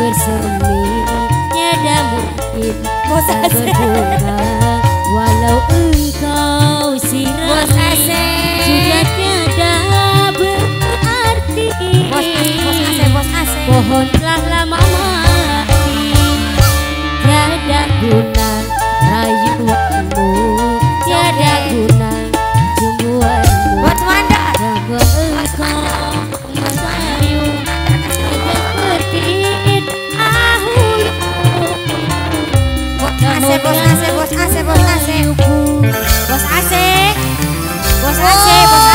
bersemi Nyedamu in tak berdua Bos Aceh. Bos Aceh Bos Aceh.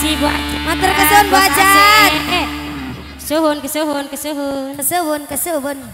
kasih Bu Ajan. Matur kesuhun Bu Ajan. Eh, eh. suhun kesuhun kesuhun. Kesuhun kesuhun.